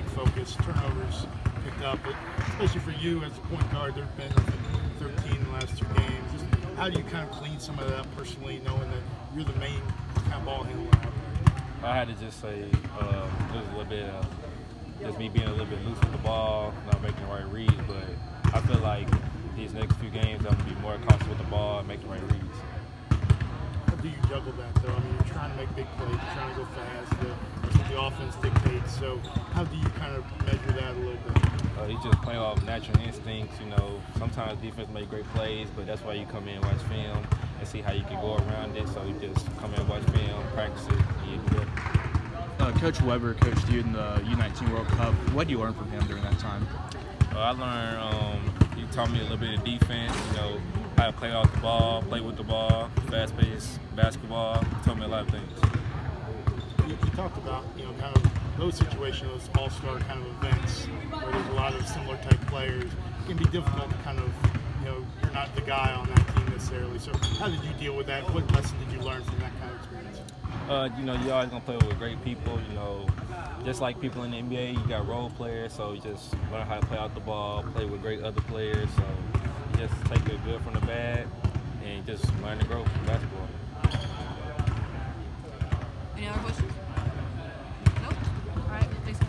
big focus. Turnovers picked up, but especially for you as a point guard, there've been 13 in the last two games. Just how do you kind of clean some of that personally, knowing that you're the main kind of ball handler out there? I had to just say uh, it was a little bit of just me being a little bit loose with the ball, not making the right reads. But I feel like these next few games, I'm gonna be more comfortable with the ball, and making the right reads. How do you juggle that though? I mean, you're trying to make big plays, you're trying to go fast. The, that's what the offense dictates. So how do you kind of measure that a little bit? Uh, he's just playing off natural instincts. You know, sometimes defense make great plays, but that's why you come in, and watch film, and see how you can go around it. So you just come in, and watch film, practice it, and you do it. Uh, Coach Weber coached you in the U19 World Cup. What did you learn from him during that time? Uh, I learned, um, he taught me a little bit of defense, you know, how to play off the ball, play with the ball, fast-paced basketball. He taught me a lot of things. Talked about, you know, kind of those situations, those all-star kind of events where there's a lot of similar type players. It can be difficult to kind of, you know, you're not the guy on that team necessarily. So how did you deal with that? What lesson did you learn from that kind of experience? Uh, you know, you're always gonna play with great people. You know, just like people in the NBA, you got role players. So you just learn how to play out the ball, play with great other players. So you just take the good from the bad, and just learn to grow from basketball.